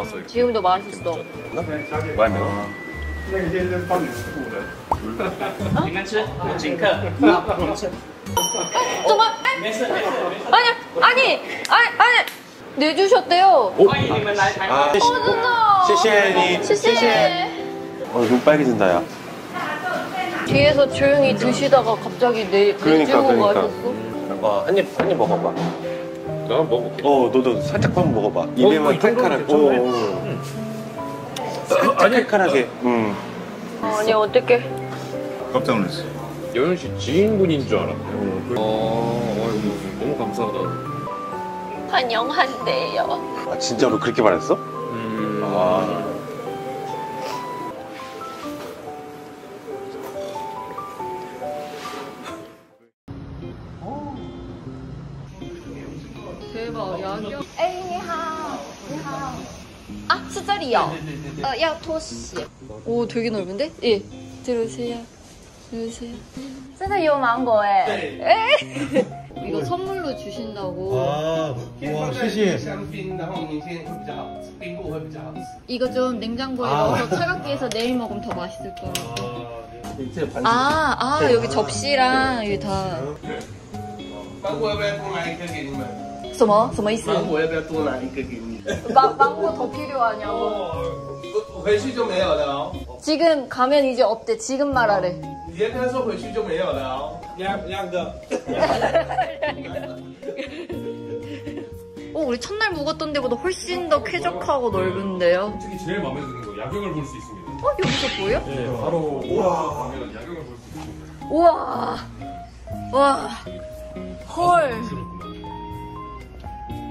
啊，所以 지금도 맛있어. 外面那个先生帮你付的。你们吃，有请客，好，你们吃， 정말? 没事没事没事， 아니, 아니, 아니, 아니. 내주셨대요. 欢迎你们来台湾。 아, 真的.谢谢你. 어, 눈 빨개진다, 야. 뒤에서 조용히 드시다가 갑자기 내, 그러니까, 내주고 그러니까. 마셨어? 어, 한 입, 한 입 먹어봐. 나 한번 먹어볼게. 어, 너도 살짝 한번 먹어봐. 입에만 이 정도면 칼칼하게. 어, 괜찮네. 어. 살짝 칼칼하게. 음. 아니, 어떡해. 깜짝 놀랐어. 여현 씨 지인분인 줄 알았네. 어, 어이구, 너무 감사하다. 환영한대요. 아, 진짜로 그렇게 말했어? 음, 아. 啊，是这里哦。呃，要脱鞋。 오, 되게 넓은데? 예. 들어오세요. 들어오세요. 真的有芒果哎。 이거 선물로 주신다고. 아, 와, 谢谢。香槟，然后明天会比较好吃，冰过会比较好吃。 이거 좀 냉장고에 아. 넣어서 차갑게 해서 내일 먹으면 더 맛있을 거라고. 这个盘子， 아, 아, 여기 접시랑 여기 다. 芒果要不要多拿一颗给你们？什么?什么意思?芒果要不要多拿一个给你？ 마, 망고 뭐 더 필요하냐고. 어, 회시 좀 해요, 나. 지금 가면 이제 없대. 지금 말하래. 이제 가서 회시 좀 해요, 나. 그냥, 그냥 더. 오, 우리 첫날 묵었던 데보다 훨씬 더 쾌적하고 넓은데요. 솔직히 제일 마음에 드는 거 야경을 볼 수 있습니다. 어? 여기서 보여? 네, 바로 우와 야경을 볼 수 있습니다. 우와. 와. 헐. 아,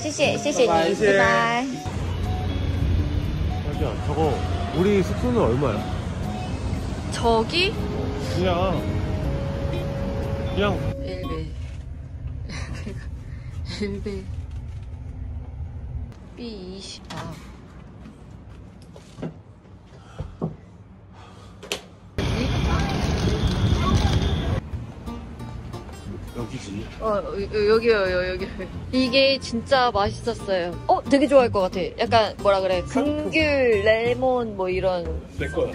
谢谢谢谢你，拜拜拜拜。 자기야 저거 우리 숙소는 얼마야? 저기 그냥 그냥 1배 1배 B20 아. 여기지 어 여- 여기요 여기 이게 진짜 맛있었어요. 어 되게 좋아할 것 같아. 약간 뭐라 그래 금귤 레몬 뭐 이런 내 거야.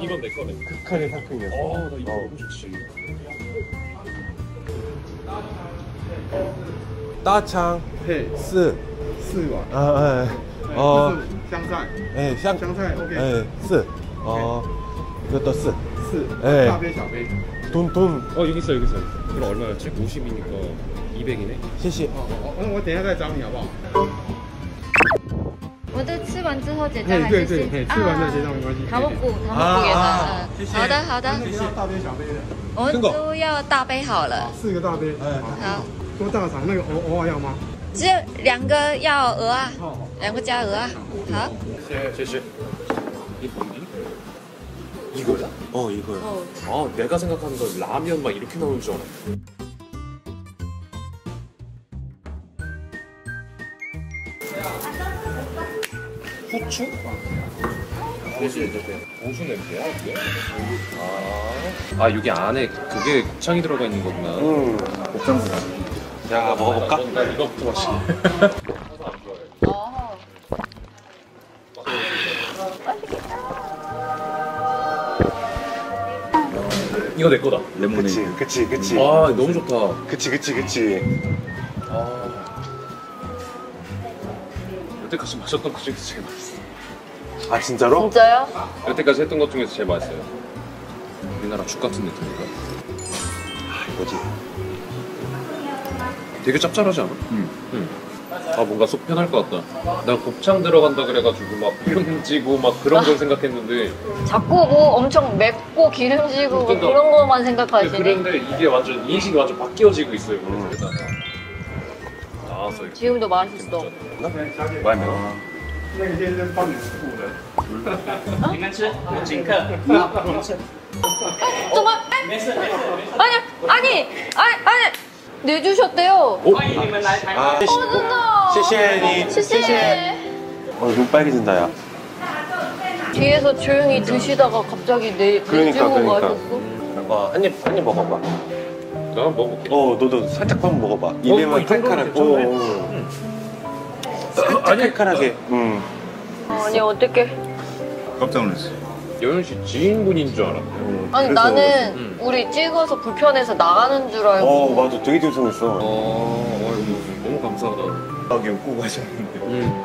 이건 내 거네. 극한의 상큼이었어. 어, 나 이거 너무 좋지. 따창 配四四碗。 아, 예. 어, 香菜， 예, 샹, 香菜 OK， 예, 四 어, 이것도 4 四，哎大杯小杯。 돈, 돈, 어 여기 있어 여기 있어. 그럼 얼마였지? 50이니까 200이네. 谢谢哦哦，那我等一下再找你好不好？我的吃完之后结账哎还是先对对对吃完再结账没关系 다 먹고 다 먹고 아, 계산. 아, 응. 谢谢好的好的，那个要大杯小杯的，我们都要大杯好了。四个大杯。哎好，多大肠？那个偶偶尔要吗？只有两个要鹅啊，好。两个加鹅啊。好。 谢谢. 이 뭐니? 이거야? 어, 이거야. 어. 아 내가 생각하는 건 라면 막 이렇게 나올 줄 알았어. 후추? 고수 냄새. 고수 냄새야 이게? 아, 아 여기 안에 그게 곱창이 들어가 있는 거구나. 음. 곱창구나. 자, 먹어볼까? 나 이거부터 마실래. 이거 내 거다. 그치, 그치, 그치. 아 너무 좋다. 그치, 그치, 그치. 아. 여태까지 마셨던 것 중에서 제일 맛있어. 아, 진짜로? 진짜요? 여태까지 했던 것 중에서 제일 맛있어요. 우리나라 죽 같은 느낌인가? 아, 이거지. 되게 짭짤하지 않아? 응. 아 뭔가 속 편할 것 같다. 난 곱창 들어간다 그래가지고 막 기름지고 막 그런 걸 생각했는데 자꾸 뭐 엄청 맵고 기름지고 뭐 그러니까. 그런 것만 생각하시네. 그런데 이게 완전 인식이 완전 바뀌어지고 있어요. 음. 그래서 아, 소리. 지금도 맛있어. 外面 那个先生帮你付的。你们吃，我请客。好，你们吃。怎么？哎，没事没事没事。 아니 아니 아니 아니 내주셨대요.欢迎你们来台湾。 아, 시시해니. 시시해. 어, 눈 빨개진다, 야. 뒤에서 조용히 드시다가 갑자기 내, 그러니까, 내 그러니까. 그러니까. 어, 한 입, 한 입 먹어봐. 나 먹어 어, 너도 살짝만 먹어봐. 어, 입에만 그 이 칼칼하게. 정도면 어, 어. 살짝 아니, 칼칼하게. 음. 아니, 어떻게. 깜짝 놀랐어. 여윤 씨 지인분인 줄 알았네. 음, 아니, 그래서- 나는 음. 우리 찍어서 불편해서 나가는 줄 알고. 어, 맞아. 되게 죄송했어. 어, 어이구, 너무 감사하다. 여기 웃고 가셨는데. 음.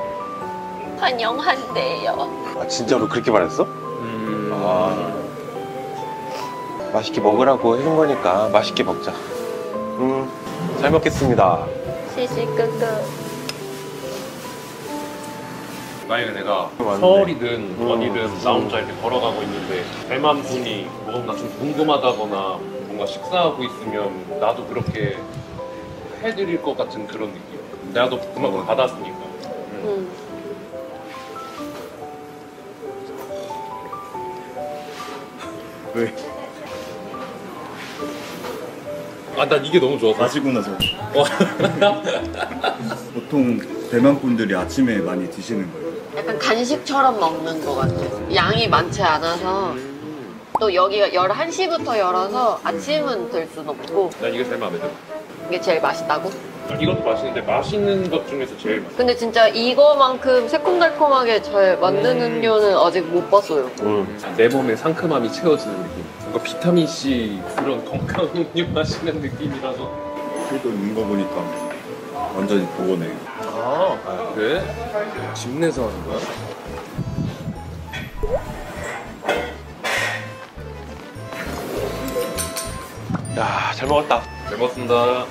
환영한대요. 아, 진짜로 그렇게 말했어? 음. 아. 맛있게 먹으라고 해준 거니까 맛있게 먹자. 음, 잘 먹겠습니다. 시시끄끄. 만약에 내가 맞네. 서울이든 음. 어디든 나 혼자 이렇게 걸어가고 있는데 대만 분이 뭔가 좀 궁금하다거나 뭔가 식사하고 있으면 나도 그렇게 해드릴 것 같은 그런 느낌. 나도 그만큼 받았으니까. 음. 응. 왜? 아, 난 이게 너무 좋아서. 마시고 나서. 어. 보통 대만 분들이 아침에 많이 드시는 거예요. 약간 간식처럼 먹는 것 같아. 양이 많지 않아서. 또 여기가 11시부터 열어서 아침은 들 순 없고 난 이게 제일 마음에 들어. 이게 제일 맛있다고? 이것도 맛있는데 맛있는 것 중에서 제일 맛있어. 근데 진짜 이거만큼 새콤달콤하게 잘 만든 음. 음료는 아직 못 봤어요. 음. 내 몸에 상큼함이 채워지는 느낌. 뭔가 비타민 C 그런 건강 음료 마시는 느낌이라서. 그래도 있는 거 보니까 완전히 그거네. 아, 아 그래? 집 내서 하는 거야? 야, 잘 먹었다. 잘 먹었습니다.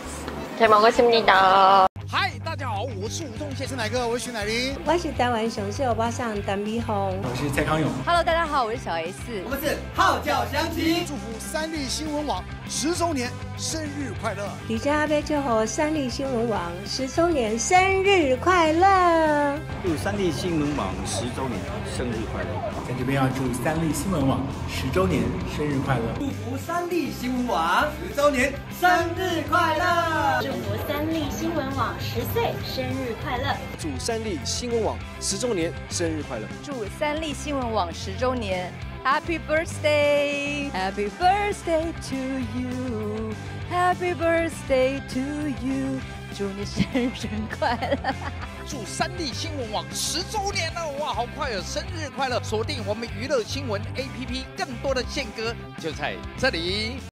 잘 먹었습니다. 嗨，大家好，我是吴宗宪，是哪个？我是徐乃麟。我是台湾熊市欧巴桑单碧红。我是蔡康永。 Hello，大家好，我是小 S。我们是号角响起，祝福三立新闻网十周年生日快乐！李家杯祝贺三立新闻网十周年生日快乐！祝三立新闻网十周年生日快乐！ 在这边要祝三立新闻网十周年生日快乐！祝福三立新闻网十周年生日快乐！祝福三立新闻网十岁生日快乐！祝三立新闻网十周年生日快乐！祝三立新闻网十周年，Happy birthday！Happy birthday to you！Happy birthday to you！祝你生日快乐！祝三立新闻网十周年了，哇，好快哦！生日快乐！锁定我们娱乐新闻 APP，更多的宪哥就在这里。